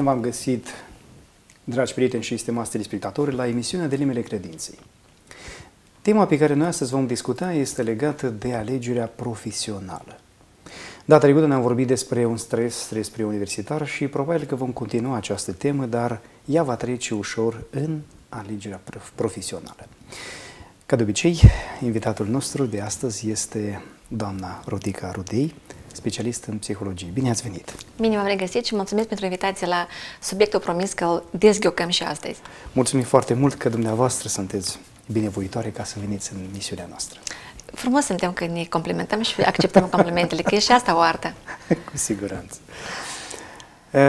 Bine v-am găsit, dragi prieteni și stimați telespectatori, la emisiunea de Limele Credinței. Tema pe care noi astăzi vom discuta este legată de alegerea profesională. Data trecută ne-am vorbit despre un stres, stres preuniversitar și probabil că vom continua această temă, dar ea va trece ușor în alegerea profesională. Ca de obicei, invitatul nostru de astăzi este doamna Rodica Rudei, specialist în psihologie. Bine ați venit! Bine v-am regăsit și mulțumesc pentru invitație la subiectul promis că îl dezghiocăm și astăzi. Mulțumim foarte mult că dumneavoastră sunteți binevoitoare ca să veniți în misiunea noastră. Frumos suntem că ne complimentăm și acceptăm complimentele, că e și asta o artă. Cu siguranță. Uh,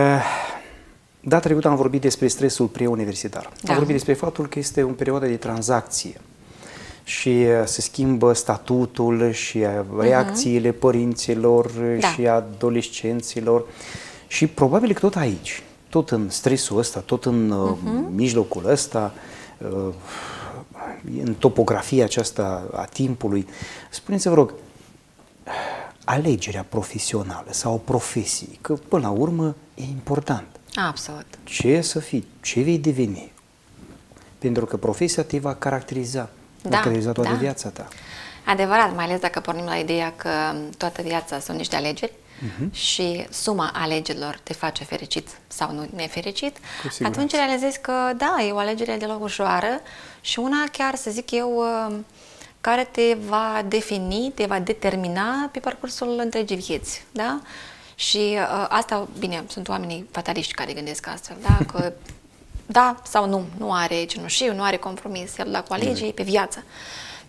data trecută am vorbit despre stresul preuniversitar. Da. Am vorbit despre faptul că este o perioadă de tranzacție și uh, se schimbă statutul și uh, mhm. reacțiile uh-huh. părinților da. și adolescenților și probabil că tot aici, tot în stresul ăsta, tot în uh-huh. mijlocul ăsta, în topografia aceasta a timpului, spuneți vă rog, alegerea profesională sau profesii, că până la urmă e important. Absolut. Ce să fii, ce vei deveni? Pentru că profesia te va caracteriza da, dacă ai toată da. viața ta. Adevărat, mai ales dacă pornim la ideea că toată viața sunt niște alegeri uh-huh. și suma alegerilor te face fericit sau nu nefericit, atunci realizezi că da, e o alegere deloc ușoară și una chiar, să zic eu, uh, care te va defini, te va determina pe parcursul întregii vieți, da? Și uh, asta, bine, sunt oamenii fataliști care gândesc astfel, da? Că da sau nu, nu are cenușiu, nu are compromis, el dacă alege e pe viață.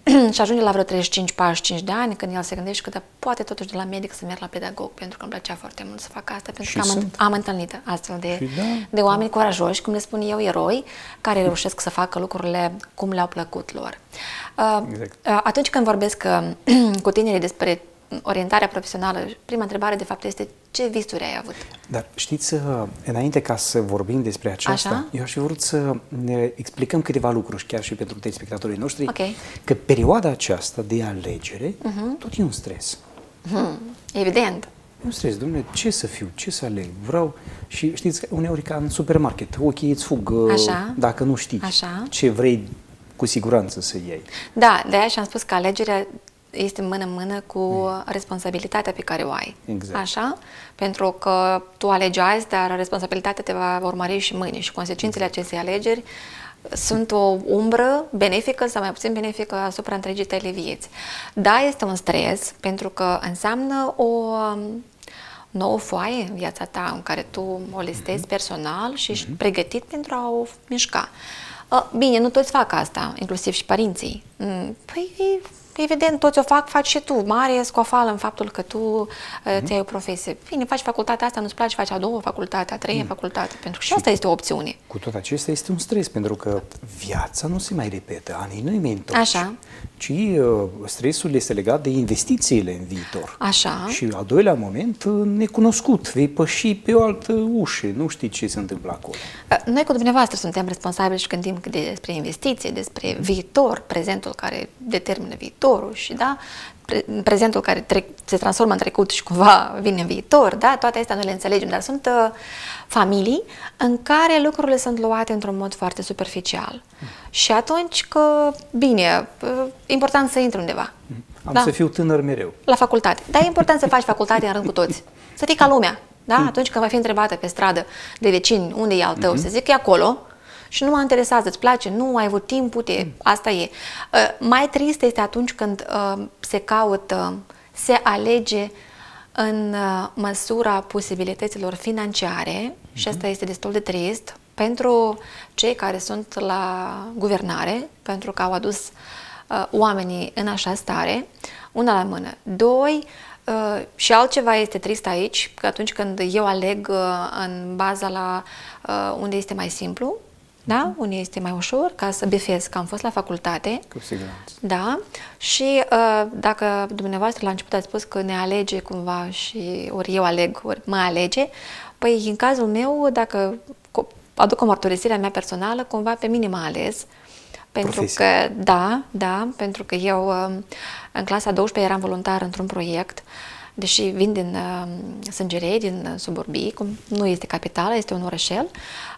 și ajunge la vreo 35-45 de ani când el se gândește că da, poate totuși de la medic să merg la pedagog pentru că îmi plăcea foarte mult să fac asta pentru și că am, am întâlnit astfel de, da, de oameni da. curajoși, cum le spun eu, eroi, care reușesc să facă lucrurile cum le-au plăcut lor. Uh, exact. Uh, atunci când vorbesc uh, cu tinerii despre orientarea profesională, prima întrebare de fapt este ce visuri ai avut? Dar știți, uh, înainte ca să vorbim despre aceasta, Așa? eu aș fi vrut să ne explicăm câteva lucruri, chiar și pentru telespectatorii noștri, okay. că perioada aceasta de alegere, uh-huh. tot e un stres. Hmm. Evident. Un stres, domnule, ce să fiu, ce să aleg, vreau și știți, uneori ca în supermarket, ochii îți fug uh, Așa. dacă nu știi Așa. ce vrei cu siguranță să iei. Da, de aia și-am spus că alegerea este mână-mână cu mm. responsabilitatea pe care o ai. Exact. Așa? Pentru că tu alegi azi, dar responsabilitatea te va urmări și mâine și consecințele exact. acestei alegeri sunt o umbră benefică sau mai puțin benefică asupra întregii tale vieți. Da, este un stres pentru că înseamnă o um, nouă foaie în viața ta în care tu o listezi mm-hmm. personal și ești mm-hmm. pregătit pentru a o mișca. Uh, bine, nu toți fac asta, inclusiv și părinții. Mm, păi Evident, toți o fac, faci și tu. Mare scofală în faptul că tu mm-hmm. ți-ai o profesie. Bine, faci facultatea asta, nu-ți place, faci a doua facultate, a treia mm. facultate, pentru că și, și asta este o opțiune. Cu tot acesta este un stres, pentru că viața nu se mai repetă, anii nu-i mai întorci. Așa. Ci uh, stresul este legat de investițiile în viitor. Așa. Și al doilea moment, uh, necunoscut. Vei păși pe o altă ușă, nu știi ce se întâmplă acolo. Uh, noi cu dumneavoastră suntem responsabili și gândim despre investiție, despre mm. viitor, prezentul care determină viitor viitorul și da, prezentul care trec, se transformă în trecut și cumva vine în viitor, da, toate astea noi le înțelegem, dar sunt uh, familii în care lucrurile sunt luate într-un mod foarte superficial. Mm. Și atunci că, bine, uh, important să intru undeva. Mm. Am da? să fiu tânăr mereu. La facultate. Dar e important să faci facultate în rând cu toți. Să fii ca lumea. Da? Mm. Atunci când va fi întrebată pe stradă de vecini unde e al tău, mm-hmm. să zic că e acolo, și nu mă interesează, îți place, nu ai avut timp, uite, mm. asta e. Uh, mai trist este atunci când uh, se caută, se alege în uh, măsura posibilităților financiare mm-hmm. și asta este destul de trist pentru cei care sunt la guvernare, pentru că au adus uh, oamenii în așa stare, una la mână. Doi, Uh, și altceva este trist aici, că atunci când eu aleg uh, în baza la uh, unde este mai simplu, da? Uh-huh. Unde este mai ușor ca să bifez că am fost la facultate. Cu siguranță. Da? Și uh, dacă dumneavoastră la început ați spus că ne alege cumva și ori eu aleg, ori mă alege, păi în cazul meu, dacă aduc o mărturisire a mea personală, cumva pe mine m-a ales. Pentru Profesia. că, da, da, pentru că eu uh, în clasa 12 eram voluntar într-un proiect deși vin din uh, Sângerei, din suburbii, cum nu este capitală, este un orășel,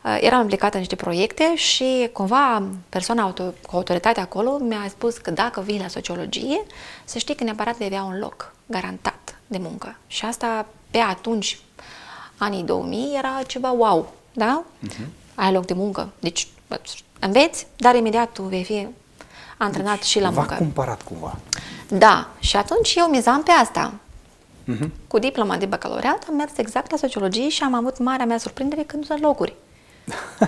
uh, eram implicată în niște proiecte și cumva persoana auto, cu autoritatea acolo mi-a spus că dacă vii la sociologie, să știi că neapărat vei avea un loc garantat de muncă. Și asta pe atunci, anii 2000, era ceva wow, da? Uh-huh. Ai loc de muncă. Deci înveți, dar imediat tu vei fi antrenat deci, și la muncă. v cumpărat cumva. Da, și atunci eu mizam pe asta. Uh-huh. Cu diploma de bacalaureat am mers exact la sociologie și am avut marea mea surprindere când nu sunt locuri.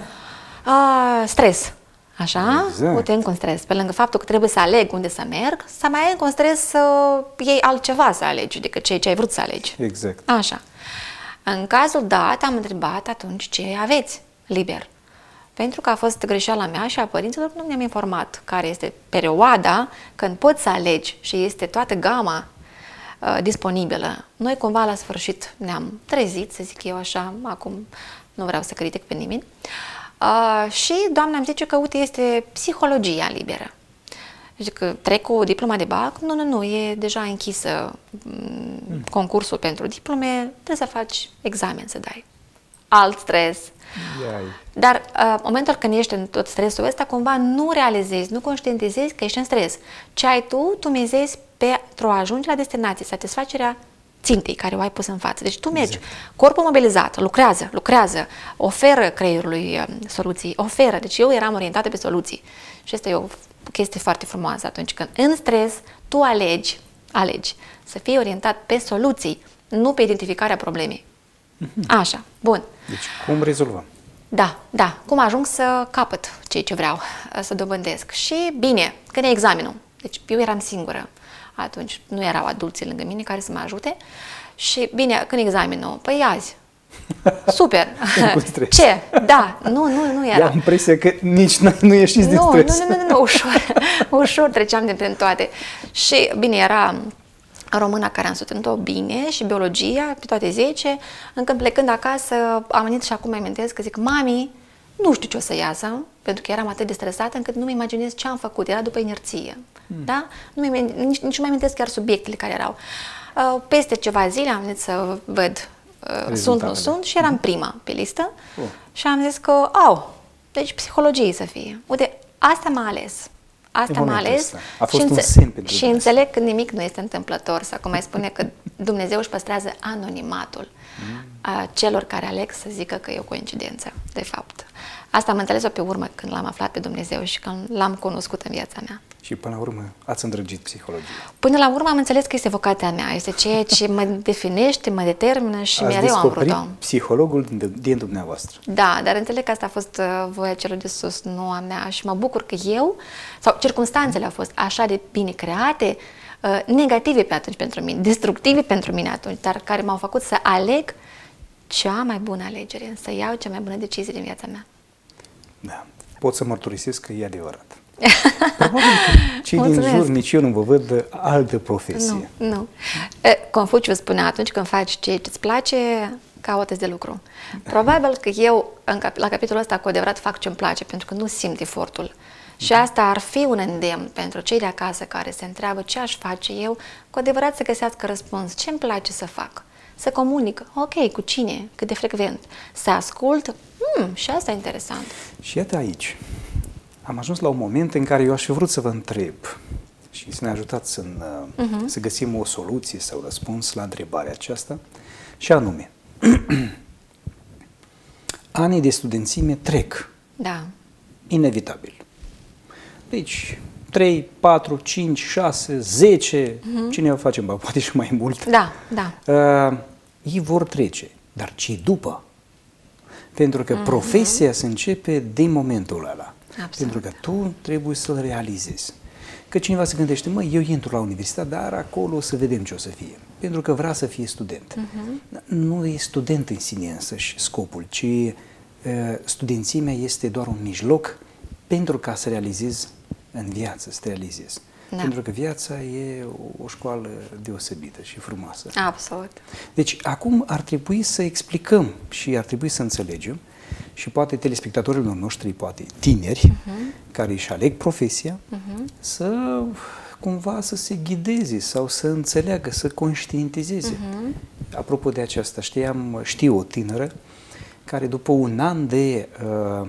uh, stres. Așa? Exact. Uite, încă un stres. Pe lângă faptul că trebuie să aleg unde să merg, să mai ai încă un stres să iei altceva să alegi decât ceea ce ai vrut să alegi. Exact. Așa. În cazul dat, am întrebat atunci ce aveți liber. Pentru că a fost greșeala mea și a părinților nu mi-am informat care este perioada când poți să alegi și este toată gama uh, disponibilă. Noi cumva la sfârșit ne-am trezit, să zic eu așa, acum nu vreau să critic pe nimeni, uh, și doamna îmi zice că, uite, este psihologia liberă. Deci că trec cu diploma de BAC, nu, nu, nu, e deja închisă mm. concursul pentru diplome, trebuie să faci examen să dai. Alt stres, Iai. Dar uh, momentul când ești în tot stresul ăsta, cumva nu realizezi, nu conștientizezi că ești în stres. Ce ai tu, tu mizezi pentru a ajunge la destinație, satisfacerea țintei care o ai pus în față. Deci tu mergi, exact. corpul mobilizat, lucrează, lucrează, oferă creierului uh, soluții, oferă. Deci eu eram orientată pe soluții. Și asta e o chestie foarte frumoasă atunci când în stres tu alegi, alegi să fii orientat pe soluții, nu pe identificarea problemei. Mhm. Așa, bun. Deci cum rezolvăm? Da, da. Cum ajung să capăt ceea ce vreau să dobândesc. Și bine, când e examenul. Deci eu eram singură atunci. Nu erau adulții lângă mine care să mă ajute. Și bine, când e examenul? Păi azi. Super! Ce? Da, nu, nu, nu era. Am impresia că nici nu ieșiți din stres. Nu, nu, nu, nu, ușor, ușor treceam de prin toate. Și bine, era româna care am studiat-o bine și biologia pe toate 10, încă plecând acasă am venit și acum mai amintesc că zic, mami, nu știu ce o să iasă, pentru că eram atât de stresată încât nu-mi imaginez ce am făcut, era după inerție. Hmm. Da? Nu nici, nici nu mai amintesc chiar subiectele care erau. Uh, peste ceva zile am venit să văd uh, sunt, nu sunt și eram prima pe listă uh. și am zis că, au, deci psihologie să fie. Uite, asta m-a ales. Asta m-a ales A fost și, un semn pentru și înțeleg că nimic nu este întâmplător sau cum mai spune că Dumnezeu își păstrează anonimatul mm. a celor care aleg să zică că e o coincidență, de fapt. Asta am înțeles-o pe urmă când l-am aflat pe Dumnezeu și când l-am cunoscut în viața mea. Și până la urmă ați îndrăgit psihologia. Până la urmă am înțeles că este vocația mea, este ceea ce mă definește, mă determină și ați mereu am vrut-o. psihologul din, din dumneavoastră. Da, dar înțeleg că asta a fost uh, voia celor de sus, nu a mea și mă bucur că eu, sau circunstanțele au fost așa de bine create, uh, negative pe atunci pentru mine, destructive pentru mine atunci, dar care m-au făcut să aleg cea mai bună alegere, să iau cea mai bună decizie din viața mea. Da. Pot să mărturisesc că e adevărat. Probabil că cei din jur, nici eu nu vă văd altă profesie. Nu, nu. Confuciu spunea atunci când faci ceea ce îți place, caută de lucru. Probabil că eu, în, la capitolul ăsta, cu adevărat fac ce îmi place, pentru că nu simt efortul. Și asta ar fi un îndemn pentru cei de acasă care se întreabă ce aș face eu, cu adevărat să găsească răspuns. Ce îmi place să fac? Să comunic, ok, cu cine, cât de frecvent. Să ascult, hmm, și asta e interesant. Și iată aici, am ajuns la un moment în care eu aș fi vrut să vă întreb și să ne ajutați să, uh-huh. să găsim o soluție sau răspuns la întrebarea aceasta, și anume, anii de studențime trec. Da. Inevitabil. Deci, 3, 4, 5, 6, 10, uh-huh. cine o face, poate și mai mult. Da, da. Uh, ei vor trece. Dar ce după? Pentru că uh-huh. profesia se începe din momentul ăla. Absolut. Pentru că tu trebuie să-l realizezi. Că cineva se gândește, mă, eu intru la universitate, dar acolo o să vedem ce o să fie. Pentru că vrea să fie student. Uh-huh. Nu e student în sine însăși scopul, ci uh, studențimea este doar un mijloc pentru ca să realizezi în viață, să te realizezi. Da. Pentru că viața e o școală deosebită și frumoasă. Absolut. Deci acum ar trebui să explicăm și ar trebui să înțelegem și poate telespectatorilor noștri, poate tineri, uh-huh. care își aleg profesia, uh-huh. să cumva să se ghideze sau să înțeleagă, să conștientizeze. Uh-huh. Apropo de aceasta, știam, știu o tânără care după un an de uh,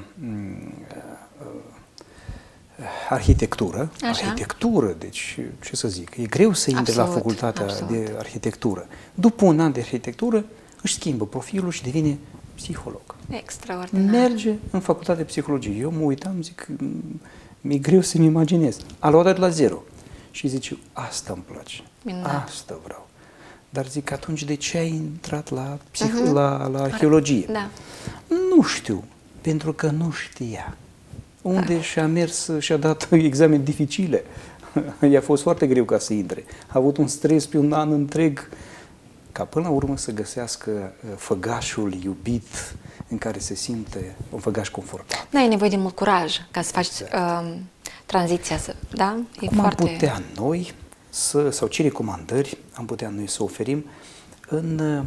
arhitectură, Așa. arhitectură, deci ce să zic, e greu să intre absolut, la facultatea absolut. de arhitectură. După un an de arhitectură își schimbă profilul și devine psiholog. Extraordinar. Merge în facultatea de psihologie. Eu mă uitam, zic, mi-e greu să-mi imaginez. A luat de la zero. Și zice, asta îmi place, Minunat. asta vreau. Dar zic, atunci de ce ai intrat la, psih- uh-huh. la, la arheologie? Da. Nu știu, pentru că nu știa unde și-a mers și-a dat examen dificile. I-a fost foarte greu ca să intre. A avut un stres pe un an întreg ca până la urmă să găsească uh, făgașul iubit în care se simte un făgaș confortabil. Nu ai nevoie de mult curaj ca să faci exact. uh, tranziția, da? E Cum foarte... am putea noi să, sau ce recomandări am putea noi să oferim în, uh,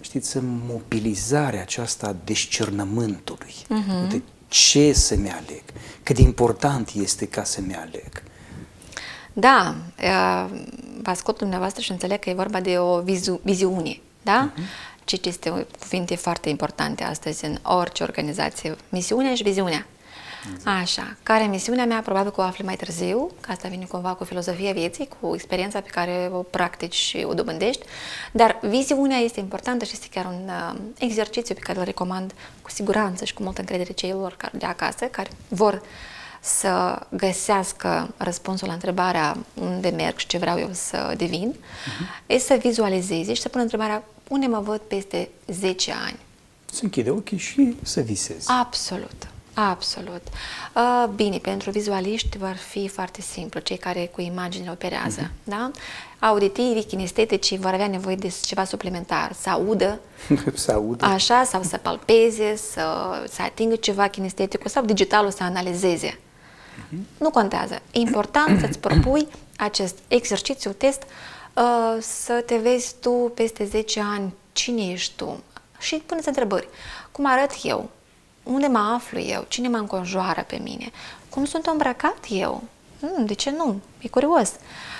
știți, în mobilizarea aceasta a descernământului. Uh-huh. De ce să-mi aleg, cât de important este ca să-mi aleg. Da, vă ascult dumneavoastră și înțeleg că e vorba de o vizu- viziune, da? Uh-huh. Ce este cuvinte foarte importante astăzi în orice organizație. Misiunea și viziunea. Exact. Așa. Care misiunea mea, probabil că o afli mai târziu, că asta vine cumva cu filozofia vieții, cu experiența pe care o practici și o dobândești, dar viziunea este importantă și este chiar un uh, exercițiu pe care îl recomand cu siguranță și cu multă încredere celor de acasă, care vor să găsească răspunsul la întrebarea unde merg și ce vreau eu să devin, uh-huh. e să vizualizeze și să pună întrebarea unde mă văd peste 10 ani. Să închide ochii și să visezi. Absolut. Absolut. Uh, bine, pentru vizualiști vor fi foarte simplu, cei care cu imagine operează, uh-huh. da? Auditivi, kinestetici vor avea nevoie de ceva suplimentar, să audă, să audă. așa, sau să palpeze, să, să atingă ceva kinestetic sau digitalul să analizeze. Uh-huh. Nu contează. E important să-ți propui acest exercițiu, test, uh, să te vezi tu peste 10 ani, cine ești tu? Și puneți întrebări. Cum arăt eu? Unde mă aflu eu, cine mă înconjoară pe mine, cum sunt îmbrăcat eu, hmm, de ce nu, e curios.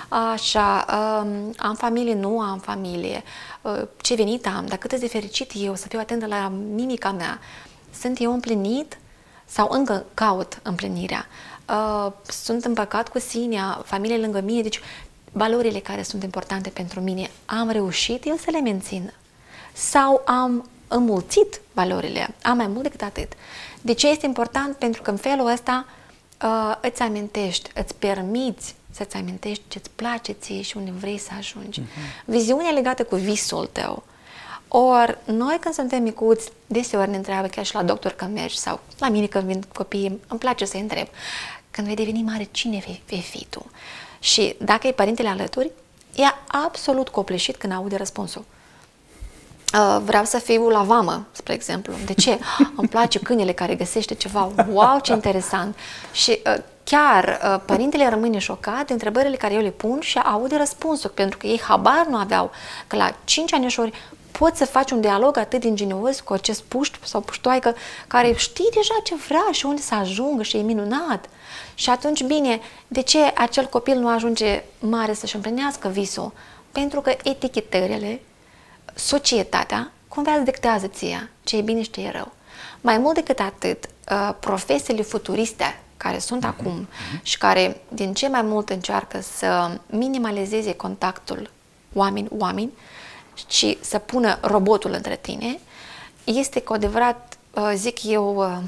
Așa, um, am familie, nu am familie, uh, ce venit am, dar cât de fericit eu, să fiu atentă la mimica mea, sunt eu împlinit sau încă caut împlinirea, uh, sunt împăcat cu sine, familie lângă mine, deci valorile care sunt importante pentru mine, am reușit eu să le mențin? Sau am înmulțit valorile, am mai mult decât atât. De ce este important? Pentru că în felul ăsta uh, îți amintești, îți permiți să-ți amintești ce-ți place ție și unde vrei să ajungi. Uh-huh. Viziunea legată cu visul tău. Ori noi când suntem micuți, deseori ne întreabă chiar și la doctor când mergi sau la mine când vin copiii, îmi place să întreb. Când vei deveni mare, cine vei, vei fi tu? Și dacă e părintele alături, e absolut copleșit când aude răspunsul. Uh, vreau să fiu la vamă, spre exemplu. De ce? Îmi place câinele care găsește ceva. Wow, ce interesant! Și uh, chiar uh, părintele rămâne șocat de întrebările care eu le pun și aude răspunsul, pentru că ei habar nu aveau că la 5 anișori poți să faci un dialog atât de ingenios cu acest puști sau puștoaică care știe deja ce vrea și unde să ajungă și e minunat. Și atunci, bine, de ce acel copil nu ajunge mare să-și împlinească visul? Pentru că etichetările societatea cumva îți dictează ție ce e bine și ce e rău. Mai mult decât atât, uh, profesiile futuriste care sunt uh-huh. acum uh-huh. și care din ce mai mult încearcă să minimalizeze contactul oameni-oameni și să pună robotul între tine, este cu adevărat, uh, zic eu, uh,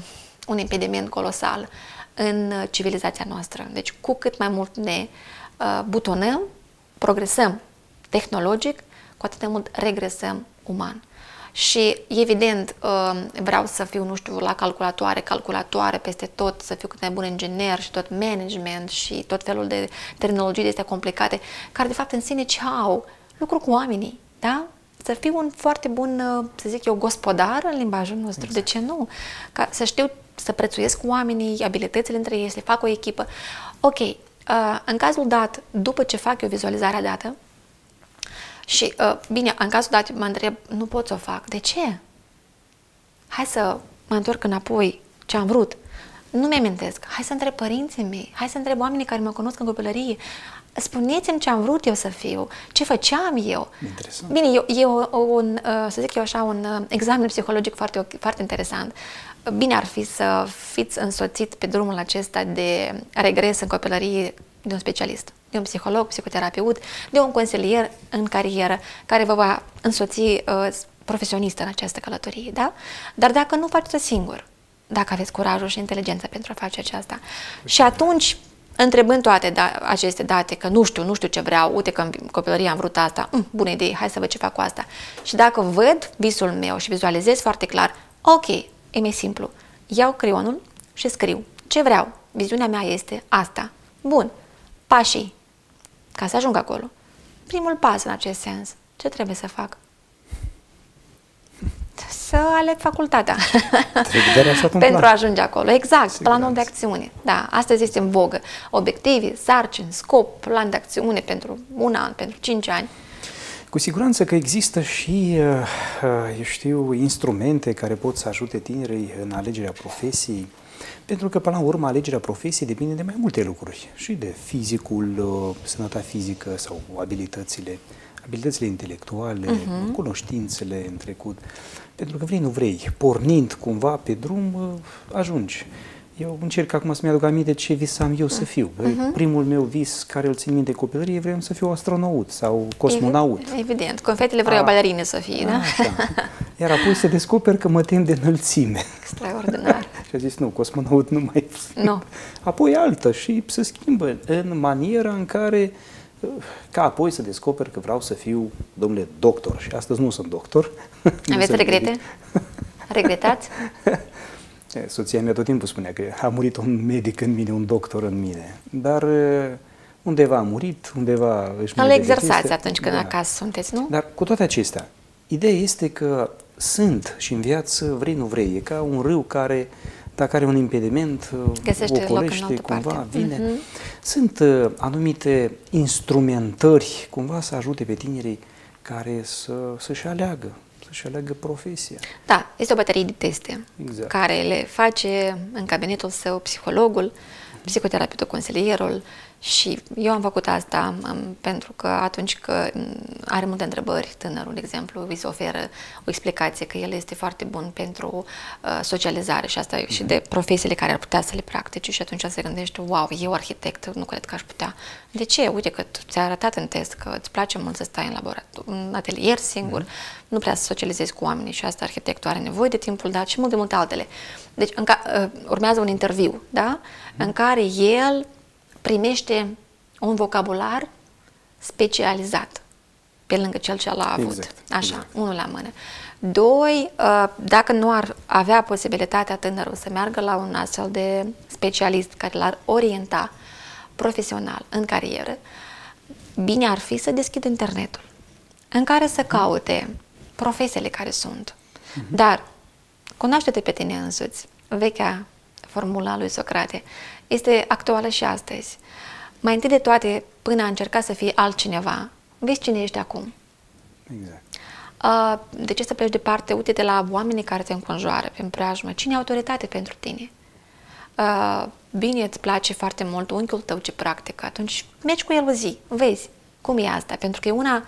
un impediment colosal în civilizația noastră. Deci cu cât mai mult ne butonăm, progresăm tehnologic, cu atât de mult regresăm uman. Și evident um, vreau să fiu, nu știu, la calculatoare, calculatoare peste tot, să fiu cât mai bun inginer și tot management și tot felul de terminologii de astea complicate, care de fapt în sine ce au? Lucru cu oamenii, da? Să fiu un foarte bun, uh, să zic eu, gospodar în limbajul nostru, exact. de ce nu? Ca să știu să prețuiesc oamenii, abilitățile între ei, să fac o echipă. Ok, uh, în cazul dat, după ce fac eu vizualizarea dată, și, uh, bine, în cazul dat mă întreb, nu pot să o fac. De ce? Hai să mă întorc înapoi ce am vrut. Nu mi-amintesc. Hai să întreb părinții mei, hai să întreb oamenii care mă cunosc în copilărie. spuneți-mi ce am vrut eu să fiu, ce făceam eu. Interesant. Bine, e, e un, uh, să zic eu așa, un uh, examen psihologic foarte, foarte interesant. Bine ar fi să fiți însoțit pe drumul acesta de regres în copilărie de un specialist, de un psiholog, psihoterapeut, de un consilier în carieră care vă va însoți uh, profesionist în această călătorie, da? Dar dacă nu faceți singur, dacă aveți curajul și inteligența pentru a face aceasta, și atunci întrebând toate da, aceste date, că nu știu, nu știu ce vreau, uite că în copilărie am vrut asta, mm, bună idee, hai să văd ce fac cu asta. Și dacă văd visul meu și vizualizez foarte clar, ok, e mai simplu, iau creionul și scriu ce vreau. Viziunea mea este asta. Bun, pașii, ca să ajung acolo. Primul pas în acest sens, ce trebuie să fac? să aleg facultatea pentru a ajunge acolo. Exact, Siguranță. planul de acțiune. Da, astăzi este în vogă. Obiective, sarcini, scop, plan de acțiune pentru un an, pentru cinci ani. Cu siguranță că există și, uh, uh, eu știu, instrumente care pot să ajute tinerii în alegerea profesiei, pentru că, până la urmă, alegerea profesiei depinde de mai multe lucruri, și de fizicul, uh, sănătatea fizică sau abilitățile, abilitățile intelectuale, uh-huh. cunoștințele în trecut. Pentru că vrei, nu vrei, pornind cumva pe drum, uh, ajungi. Eu încerc acum să-mi aduc aminte ce visam eu să fiu. Uh-huh. Primul meu vis care îl țin minte copilărie, vreau să fiu astronaut sau cosmonaut. Evident, confetele vreau balerine să fie, da? Așa. Iar apoi să descoper că mă tem de înălțime. Extraordinar. Și a zis, nu, cosmonaut nu mai... Nu. Apoi altă și se schimbă în maniera în care ca apoi să descoper că vreau să fiu, domnule, doctor. Și astăzi nu sunt doctor. Aveți regrete? Regretați? Soția mea tot timpul spunea că a murit un medic în mine, un doctor în mine. Dar undeva a murit, undeva își Îl exersați atunci când da. acasă sunteți, nu? Dar cu toate acestea, ideea este că sunt și în viață, vrei nu vrei, e ca un râu care uh, dacă are un impediment, Găsește ocolește, cumva parte. vine. Uh-huh. Sunt uh, anumite instrumentări, cumva să ajute pe tinerii care să, să-și aleagă, să-și aleagă profesia. Da, este o baterie de teste exact. care le face în cabinetul său psihologul, psihoterapeutul, consilierul, și eu am făcut asta um, pentru că atunci că are multe întrebări, tânărul, de exemplu, îi se oferă o explicație că el este foarte bun pentru uh, socializare și asta mm-hmm. și de profesiile care ar putea să le practice și atunci se gândește, wow, eu arhitect, nu cred că aș putea. De ce? Uite că ți-a arătat în test că îți place mult să stai în laborator, în atelier singur, mm-hmm. nu prea să socializezi cu oamenii și asta arhitectul are nevoie de timpul dat și multe, multe altele. Deci în ca, uh, urmează un interviu, da? Mm-hmm. În care el primește un vocabular specializat pe lângă cel ce l-a avut. Exact, Așa, exact. unul la mână. Doi, uh, dacă nu ar avea posibilitatea tânărul să meargă la un astfel de specialist care l-ar orienta profesional în carieră, bine ar fi să deschidă internetul în care să caute profesiile care sunt. Uh-huh. Dar cunoaște-te pe tine însuți. Vechea formula lui Socrate este actuală și astăzi. Mai întâi de toate, până a încerca să fii altcineva, vezi cine ești acum. Exact. De ce să pleci departe? Uite-te la oamenii care te înconjoară pe preajmă. Cine e autoritate pentru tine? Bine, îți place foarte mult unchiul tău ce practică, atunci mergi cu el o zi, vezi cum e asta. Pentru că e una,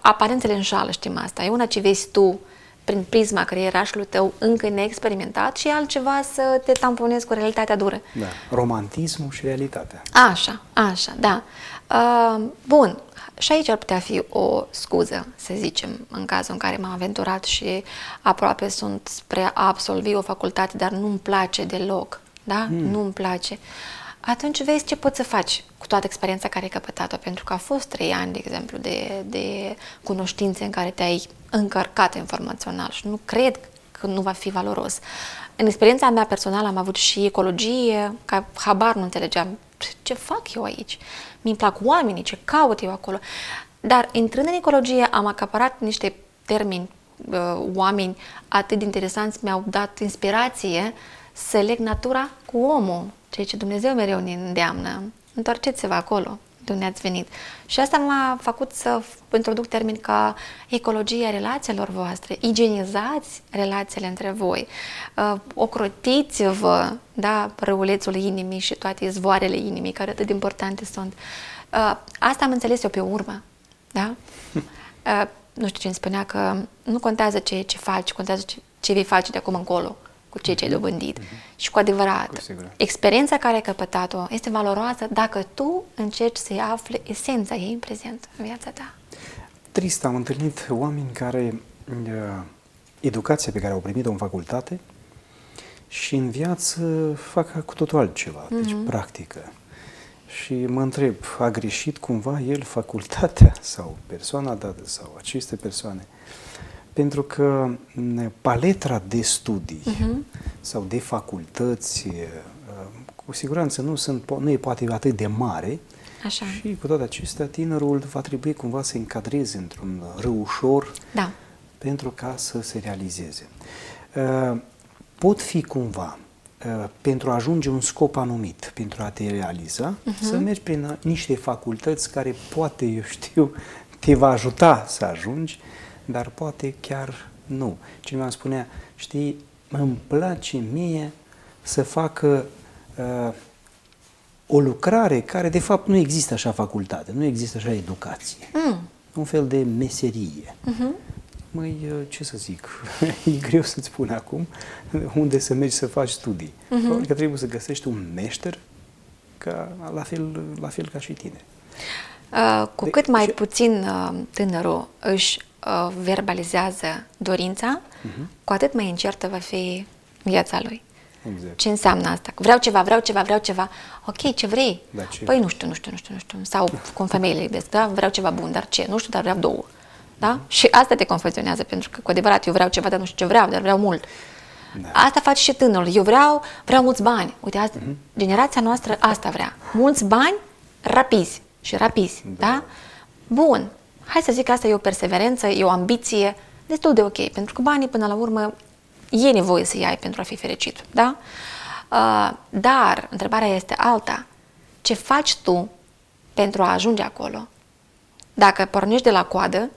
aparențele înșală, știm asta, e una ce vezi tu prin prisma creierașului tău încă neexperimentat și altceva să te tamponezi cu realitatea dură. Da, romantismul și realitatea. Așa, așa, da. Uh, bun, și aici ar putea fi o scuză, să zicem, în cazul în care m-am aventurat și aproape sunt spre a absolvi o facultate, dar nu-mi place deloc, da? Mm. Nu-mi place. Atunci vezi ce poți să faci cu toată experiența care ai căpătat-o, pentru că a fost trei ani, de exemplu, de, de cunoștințe în care te-ai încărcat informațional și nu cred că nu va fi valoros. În experiența mea personală am avut și ecologie, ca habar nu înțelegeam ce fac eu aici. Mi-mi plac oamenii, ce caut eu acolo. Dar intrând în ecologie am acaparat niște termeni, uh, oameni atât de interesanți, mi-au dat inspirație să leg natura cu omul, ceea ce Dumnezeu mereu ne îndeamnă. Întoarceți-vă acolo de unde ați venit. Și asta m-a făcut să introduc termeni ca ecologia relațiilor voastre, igienizați relațiile între voi, uh, ocrotiți-vă da, răulețul inimii și toate izvoarele inimii, care atât de importante sunt. Uh, asta am înțeles eu pe urmă, da? Uh, nu știu cine spunea că nu contează ce, ce faci, contează ce, ce vei face de acum încolo cu ceea ce ai mhm. dobândit. Mm-hmm. Și cu adevărat, cu experiența care ai căpătat-o este valoroasă dacă tu încerci să-i afli esența ei în prezent, în viața ta. Trist, am întâlnit oameni care uh, educația pe care au primit-o în facultate și în viață fac cu totul altceva, mm-hmm. deci mhm. practică. Și mă întreb, a greșit cumva el facultatea sau persoana dată sau aceste persoane? Pentru că paletra de studii uh-huh. sau de facultăți cu siguranță nu, sunt, nu e poate atât de mare Așa. și cu toate acestea tinerul va trebui cumva să încadreze într-un râu ușor da. pentru ca să se realizeze. Pot fi cumva Uh, pentru a ajunge un scop anumit, pentru a te realiza, uh-huh. să mergi prin niște facultăți care poate, eu știu, te va ajuta să ajungi, dar poate chiar nu. Cineva îmi spunea, știi, îmi place mie să facă uh, o lucrare care de fapt nu există așa facultate, nu există așa educație. Mm. Un fel de meserie. Uh-huh. Măi, uh, ce să zic, e greu să-ți spun acum unde să mergi să faci studii. Uh-huh. Probabil că trebuie să găsești un meșter ca, la, fel, la fel ca și tine. Uh, cu de, cât mai și... puțin uh, tânărul își uh, verbalizează dorința, uh-huh. cu atât mai incertă va fi viața lui. Exact. Ce înseamnă asta? Vreau ceva, vreau ceva, vreau ceva. Ok, ce vrei? Da, ce? Păi nu știu, nu știu, nu știu, nu știu. Sau cum femeile iubesc, da? Vreau ceva bun, dar ce? Nu știu, dar vreau două. Da? Și asta te confuzionează, pentru că cu adevărat eu vreau ceva, dar nu știu ce vreau, dar vreau mult. Da. Asta face și tânărul. Eu vreau, vreau mulți bani. Uite, asta, uh-huh. generația noastră asta vrea. Mulți bani, rapizi și rapizi. Da. da? Bun. Hai să zic că asta e o perseverență, e o ambiție destul de ok, pentru că banii, până la urmă, e nevoie să ai pentru a fi fericit. Da? Uh, dar, întrebarea este alta. Ce faci tu pentru a ajunge acolo? Dacă pornești de la coadă,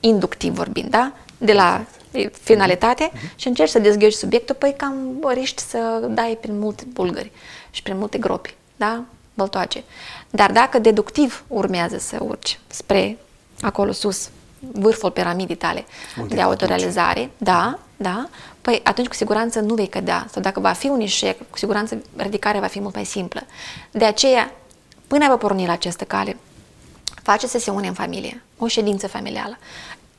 inductiv vorbind, da? De la exact. finalitate uh-huh. și încerci să dezghești subiectul, păi cam riști să dai prin multe bulgări și prin multe gropi, da? Băltoace. Dar dacă deductiv urmează să urci spre acolo sus, vârful piramidii tale Unde de autorealizare, da, da, păi atunci cu siguranță nu vei cădea. Sau dacă va fi un eșec, cu siguranță ridicarea va fi mult mai simplă. De aceea, până vă porni la această cale, face sesiune în familie, o ședință familială.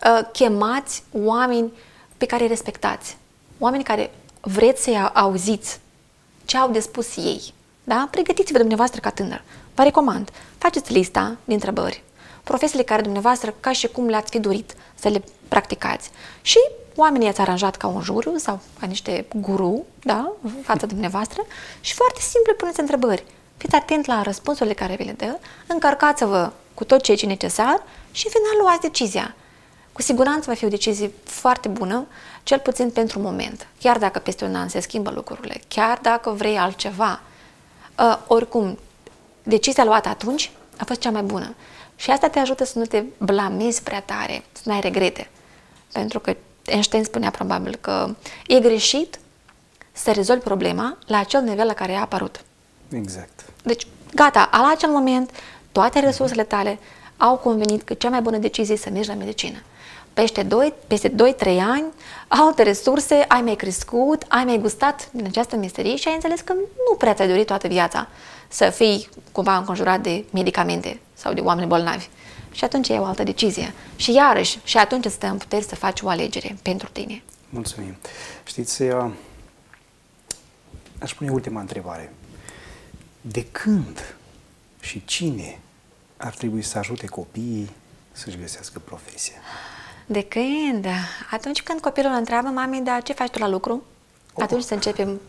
Uh, chemați oameni pe care îi respectați, oameni care vreți să-i auziți ce au de spus ei. Da? Pregătiți-vă dumneavoastră ca tânăr. Vă recomand, faceți lista de întrebări, profesiile care dumneavoastră ca și cum le-ați fi dorit să le practicați și oamenii i-ați aranjat ca un juriu sau ca niște guru, da, în fața dumneavoastră și foarte simplu puneți întrebări. Fiți atent la răspunsurile care vi le dă, încărcați-vă cu tot ce e necesar și în final luați decizia. Cu siguranță va fi o decizie foarte bună, cel puțin pentru moment. Chiar dacă peste un an se schimbă lucrurile, chiar dacă vrei altceva, uh, oricum, decizia luată atunci a fost cea mai bună. Și asta te ajută să nu te blamezi prea tare, să nu ai regrete. Pentru că Einstein spunea probabil că e greșit să rezolvi problema la acel nivel la care a apărut. Exact. Deci, gata, la acel moment, toate resursele tale au convenit că cea mai bună decizie e să mergi la medicină. Peste 2, peste 2-3 ani, alte resurse, ai mai crescut, ai mai gustat din această meserie și ai înțeles că nu prea ți-ai dorit toată viața să fii cumva înconjurat de medicamente sau de oameni bolnavi. Și atunci e o altă decizie. Și iarăși, și atunci îți stă în puteri să faci o alegere pentru tine. Mulțumim. Știți, uh, aș pune ultima întrebare. De când și cine ar trebui să ajute copiii să-și găsească profesia? De când? Atunci când copilul întreabă, mami, dar ce faci tu la lucru? Oh. Atunci să începem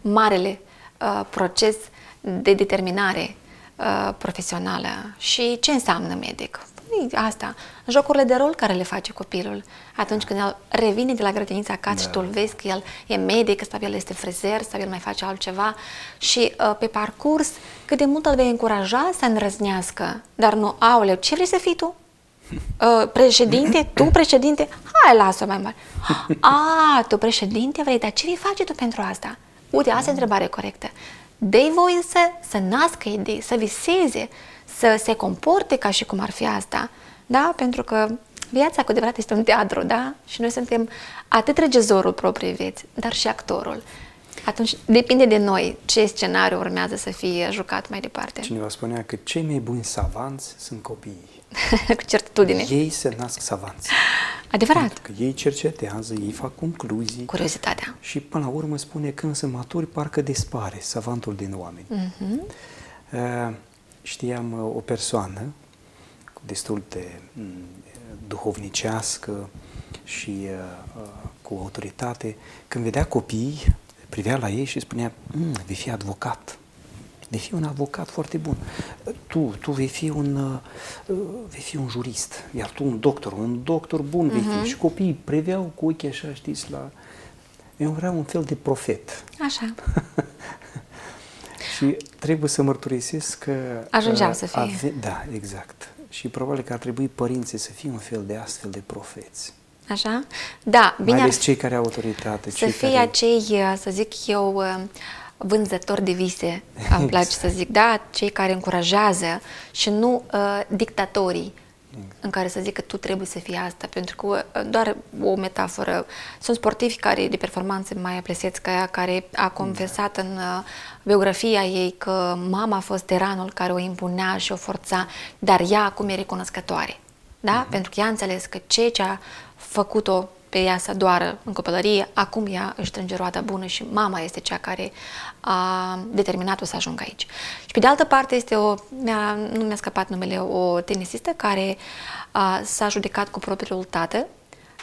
marele uh, proces de determinare uh, profesională. Și ce înseamnă medic? Păi, asta, jocurile de rol care le face copilul. Atunci când el revine de la grădiniță acasă da. și tu îl vezi că el e medic, sau el este frezer, sau el mai face altceva și uh, pe parcurs cât de mult îl vei încuraja să înrăznească, dar nu, aoleu, ce vrei să fii tu? Uh, președinte? Tu președinte? Hai, lasă mai mare. A, tu președinte vrei, dar ce vei face tu pentru asta? Uite, asta e întrebare corectă. Dei voie să, să nască idei, să viseze, să se comporte ca și cum ar fi asta, da? Pentru că viața cu adevărat este un teatru, da? Și noi suntem atât regizorul propriei vieți, dar și actorul. Atunci depinde de noi ce scenariu urmează să fie jucat mai departe. Cineva spunea că cei mai buni savanți sunt copiii. cu certitudine. Ei se nasc savanți. Adevărat. Pentru că ei cercetează, ei fac concluzii. Curiozitatea. Și până la urmă spune când sunt maturi, parcă dispare savantul din oameni. Uh-huh. Uh, știam uh, o persoană destul de mm, duhovnicească și uh, uh, cu autoritate, când vedea copii, privea la ei și spunea, mm, vei fi avocat, vei fi un avocat foarte bun. Tu, tu vei fi un, uh, vei fi un jurist, iar tu un doctor, un doctor bun vei uh-huh. fi. Mhm. Și copiii priveau cu ochii așa, știți, la... Eu vreau un fel de profet. Așa. și trebuie să mărturisesc că... Ajungeam uh, să fie. Ave... Da, exact. Și probabil că ar trebui părinții să fie un fel de astfel de profeți. Așa? Da, bine Mai ales ar... cei care au autoritate. Să cei fie care... acei, uh, să zic eu, uh, vânzători de vise, exact. îmi place să zic, da, cei care încurajează și nu uh, dictatorii exact. în care să zic că tu trebuie să fii asta, pentru că uh, doar o metaforă. Sunt sportivi care de performanțe mai apleseți ca ea, care a confesat da. în uh, biografia ei că mama a fost teranul care o impunea și o forța, dar ea acum e recunoscătoare. Da? Uh-huh. Pentru că ea a înțeles că ceea ce a făcut-o pe ea să doară în copilărie, acum ea își strânge roata bună și mama este cea care a determinat-o să ajungă aici. Și pe de altă parte este o, mi-a, nu mi-a scăpat numele, o tenisistă care a, s-a judecat cu propriul tată,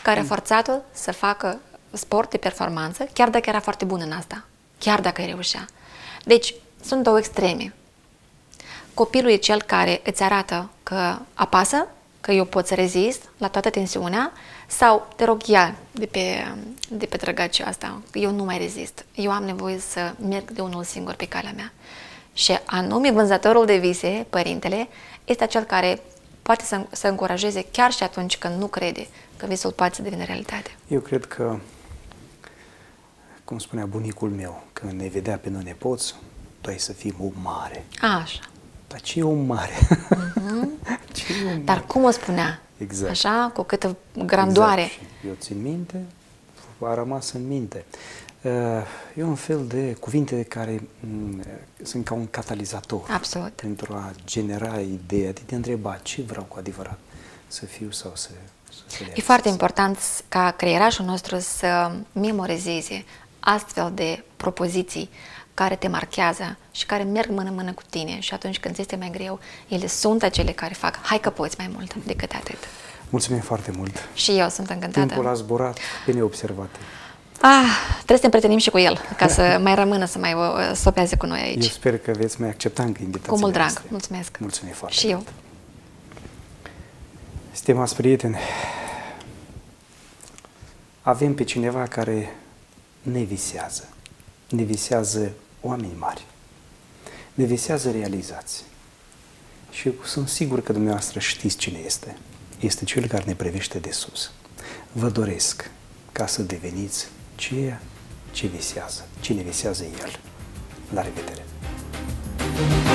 care a mm. forțat-o să facă sport de performanță, chiar dacă era foarte bună în asta, chiar dacă îi reușea. Deci, sunt două extreme. Copilul e cel care îți arată că apasă, că eu pot să rezist la toată tensiunea, sau te rog ia de pe, de pe trăgaciul asta, eu nu mai rezist. Eu am nevoie să merg de unul singur pe calea mea. Și anume vânzătorul de vise, părintele, este acel care poate să, să încurajeze chiar și atunci când nu crede că visul poate să devină realitate. Eu cred că, cum spunea bunicul meu, când ne vedea pe noi nepoți, tu ai să fii o mare. Așa. Dar ce e o mare? Uh-huh. ce e o mare? Dar cum o spunea? Exact. Așa, cu câtă grandoare. Exact. Și eu țin minte, a rămas în minte. Uh, e un fel de cuvinte care mm, sunt ca un catalizator. Absolut. Pentru a genera ideea de a întreba ce vreau cu adevărat să fiu sau să, să E foarte important ca creierașul nostru să memorizeze astfel de propoziții care te marchează și care merg mână-mână cu tine și atunci când ți este mai greu, ele sunt acele care fac, hai că poți mai mult decât atât. Mulțumim foarte mult! Și eu sunt încântată. Timpul a zburat pe neobservate. Ah, trebuie să ne împrietenim și cu el, ca să mai rămână să mai uh, sopeze cu noi aici. Eu sper că veți mai accepta încă invitația Cu mult drag, noastre. mulțumesc. Mulțumim foarte Și mult. eu. Stimați prieteni, avem pe cineva care ne visează. Ne visează oameni mari. Ne visează realizați. Și sunt sigur că dumneavoastră știți cine este. Este cel care ne privește de sus. Vă doresc ca să deveniți ceea ce visează, cine visează El. La revedere! thank you